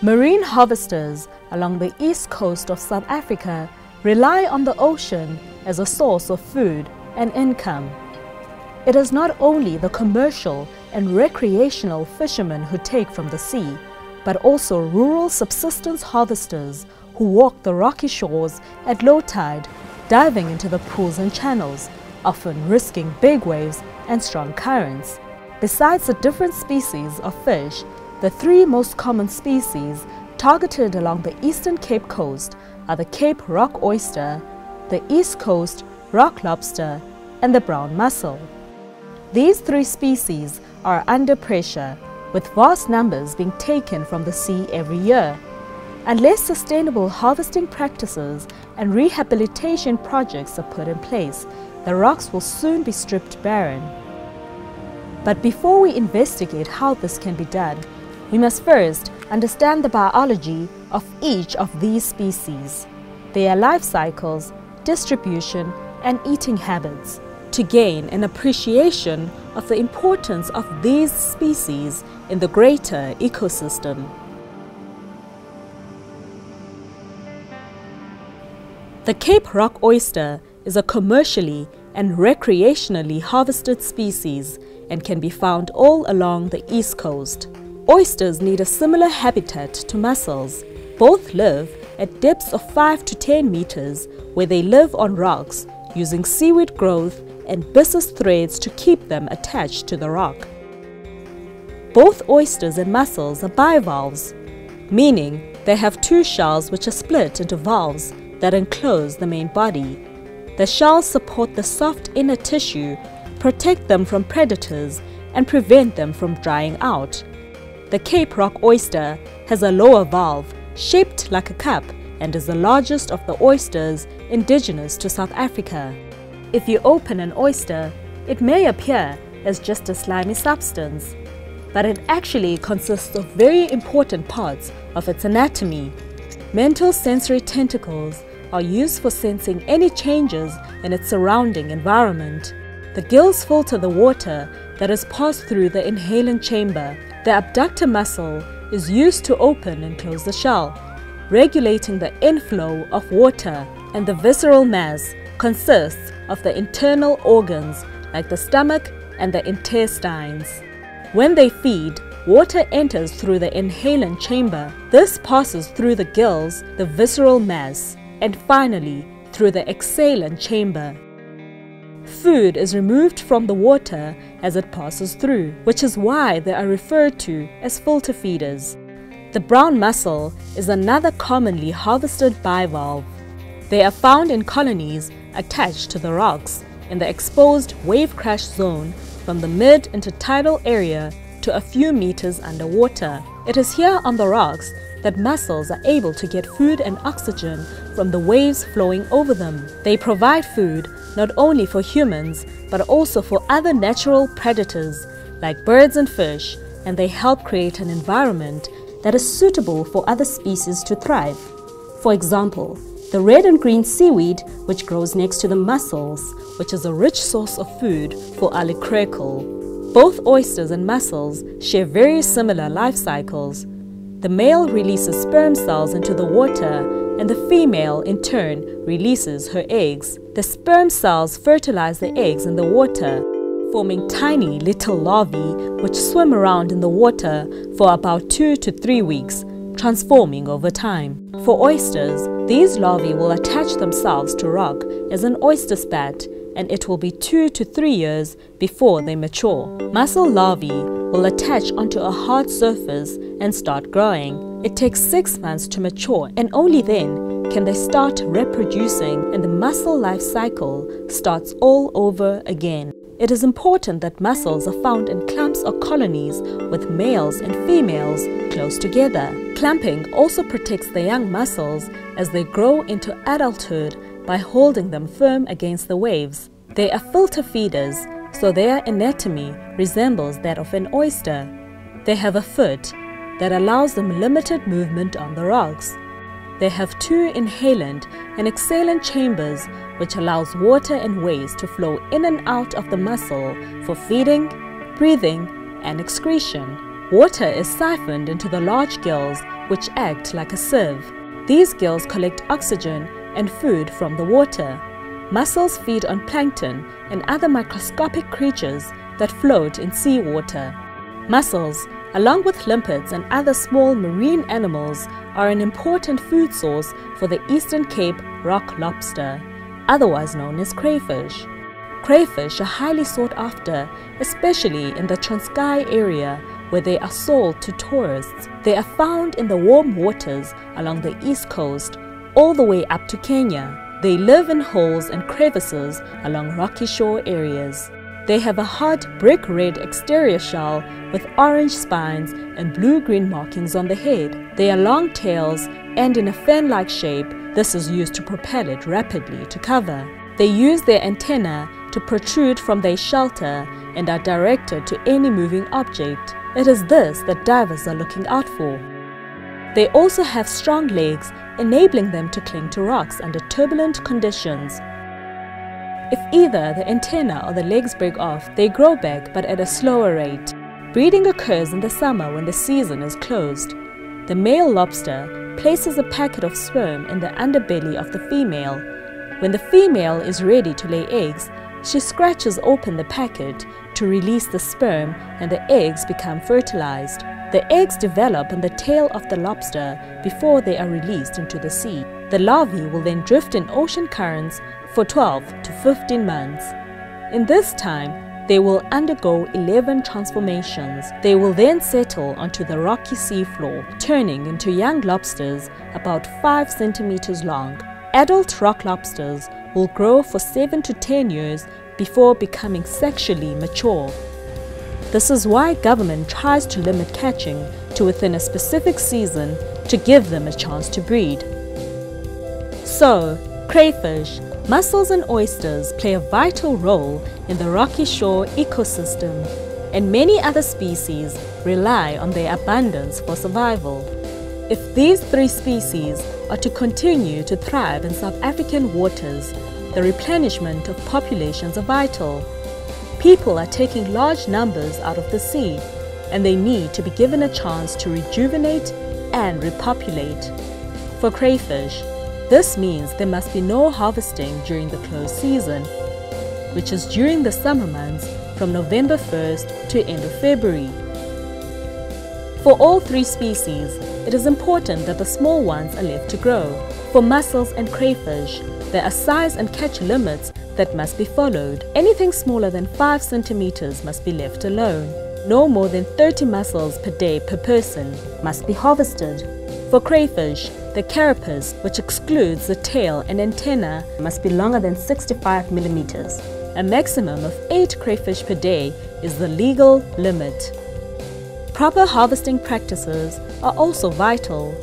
Marine harvesters along the east coast of South Africa rely on the ocean as a source of food and income. It is not only the commercial and recreational fishermen who take from the sea, but also rural subsistence harvesters who walk the rocky shores at low tide, diving into the pools and channels, often risking big waves and strong currents. Besides the different species of fish, the three most common species targeted along the eastern Cape coast are the Cape rock oyster, the East Coast rock lobster, and the brown mussel. These three species are under pressure, with vast numbers being taken from the sea every year. Unless sustainable harvesting practices and rehabilitation projects are put in place, the rocks will soon be stripped barren. But before we investigate how this can be done, we must first understand the biology of each of these species, their life cycles, distribution, and eating habits to gain an appreciation of the importance of these species in the greater ecosystem. The Cape rock oyster is a commercially and recreationally harvested species and can be found all along the east coast. Oysters need a similar habitat to mussels. Both live at depths of 5 to 10 meters where they live on rocks using seaweed growth and byssus threads to keep them attached to the rock. Both oysters and mussels are bivalves, meaning they have two shells which are split into valves that enclose the main body. The shells support the soft inner tissue, protect them from predators, and prevent them from drying out. The Cape Rock oyster has a lower valve shaped like a cup and is the largest of the oysters indigenous to South Africa. If you open an oyster, it may appear as just a slimy substance, but it actually consists of very important parts of its anatomy. Mantle sensory tentacles are used for sensing any changes in its surrounding environment. The gills filter the water that is passed through the inhalant chamber. The adductor muscle is used to open and close the shell, regulating the inflow of water, and the visceral mass consists of the internal organs like the stomach and the intestines. When they feed, water enters through the inhalant chamber. This passes through the gills, the visceral mass, and finally through the exhalant chamber. Food is removed from the water as it passes through, which is why they are referred to as filter feeders. The brown mussel is another commonly harvested bivalve. They are found in colonies attached to the rocks in the exposed wave crash zone from the mid-intertidal area to a few meters underwater. It is here on the rocks that mussels are able to get food and oxygen from the waves flowing over them. They provide food not only for humans but also for other natural predators like birds and fish, and they help create an environment that is suitable for other species to thrive. For example, the red and green seaweed which grows next to the mussels, which is a rich source of food for alikreukel. Both oysters and mussels share very similar life cycles, the male releases sperm cells into the water and the female in turn releases her eggs. The sperm cells fertilize the eggs in the water, forming tiny little larvae which swim around in the water for about 2 to 3 weeks, transforming over time. For oysters, these larvae will attach themselves to rock as an oyster spat and it will be 2 to 3 years before they mature. Mussel larvae will attach onto a hard surface and start growing. It takes six months to mature and only then can they start reproducing and the mussel life cycle starts all over again. It is important that mussels are found in clumps or colonies with males and females close together. Clumping also protects the young mussels as they grow into adulthood by holding them firm against the waves. They are filter feeders so their anatomy resembles that of an oyster. They have a foot that allows them limited movement on the rocks. They have two inhalant and exhalant chambers which allows water and waste to flow in and out of the mussel for feeding, breathing, and excretion. Water is siphoned into the large gills which act like a sieve. These gills collect oxygen and food from the water. Mussels feed on plankton and other microscopic creatures that float in seawater. Mussels, along with limpets and other small marine animals, are an important food source for the Eastern Cape rock lobster, otherwise known as crayfish. Crayfish are highly sought after, especially in the Transkei area where they are sold to tourists. They are found in the warm waters along the east coast, all the way up to Kenya. They live in holes and crevices along rocky shore areas. They have a hard brick red exterior shell with orange spines and blue-green markings on the head. They are long tails and in a fan-like shape, this is used to propel it rapidly to cover. They use their antenna to protrude from their shelter and are directed to any moving object. It is this that divers are looking out for. They also have strong legs enabling them to cling to rocks under turbulent conditions. If either the antenna or the legs break off, they grow back but at a slower rate. Breeding occurs in the summer when the season is closed. The male lobster places a packet of sperm in the underbelly of the female. When the female is ready to lay eggs, she scratches open the packet to release the sperm and the eggs become fertilized. The eggs develop in the tail of the lobster before they are released into the sea. The larvae will then drift in ocean currents for 12 to 15 months. In this time, they will undergo 11 transformations. They will then settle onto the rocky seafloor, turning into young lobsters about 5 centimeters long. Adult rock lobsters will grow for 7 to 10 years before becoming sexually mature. This is why government tries to limit catching to within a specific season to give them a chance to breed. So, crayfish, mussels and oysters play a vital role in the rocky shore ecosystem, and many other species rely on their abundance for survival. If these three species are to continue to thrive in South African waters, the replenishment of populations are vital. People are taking large numbers out of the sea, and they need to be given a chance to rejuvenate and repopulate. For crayfish, this means there must be no harvesting during the closed season, which is during the summer months from November 1st to end of February. For all three species, it is important that the small ones are left to grow. For mussels and crayfish, there are size and catch limits that must be followed. Anything smaller than 5 centimeters must be left alone. No more than 30 mussels per day per person must be harvested. For crayfish, the carapace, which excludes the tail and antenna, must be longer than 65 millimeters. A maximum of 8 crayfish per day is the legal limit. Proper harvesting practices are also vital.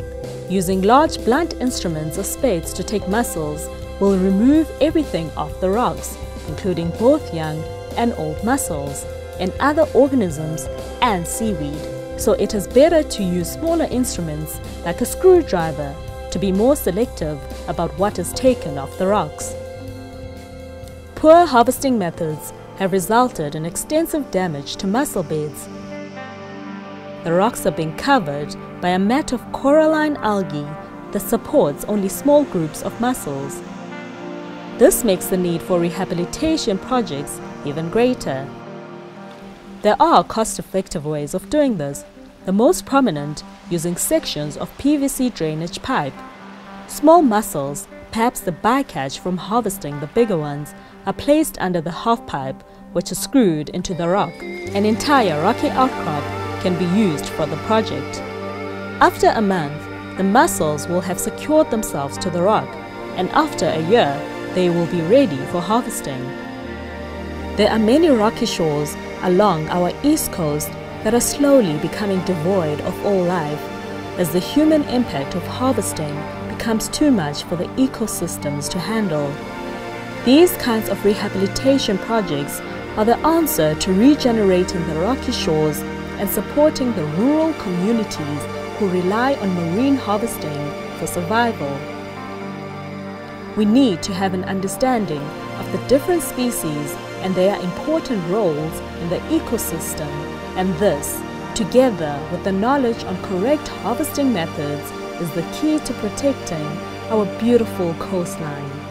Using large blunt instruments or spades to take mussels will remove everything off the rocks, including both young and old mussels, and other organisms and seaweed. So it is better to use smaller instruments like a screwdriver to be more selective about what is taken off the rocks. Poor harvesting methods have resulted in extensive damage to mussel beds. The rocks are being covered by a mat of coralline algae that supports only small groups of mussels. This makes the need for rehabilitation projects even greater. There are cost-effective ways of doing this, the most prominent using sections of PVC drainage pipe. Small mussels, perhaps the bycatch from harvesting the bigger ones, are placed under the half pipe which is screwed into the rock. An entire rocky outcrop can be used for the project. After a month, the mussels will have secured themselves to the rock, and after a year, they will be ready for harvesting. There are many rocky shores along our east coast that are slowly becoming devoid of all life as the human impact of harvesting becomes too much for the ecosystems to handle. These kinds of rehabilitation projects are the answer to regenerating the rocky shores and supporting the rural communities who rely on marine harvesting for survival we need to have an understanding of the different species and their important roles in the ecosystem, and this together with the knowledge on correct harvesting methods, is the key to protecting our beautiful coastline.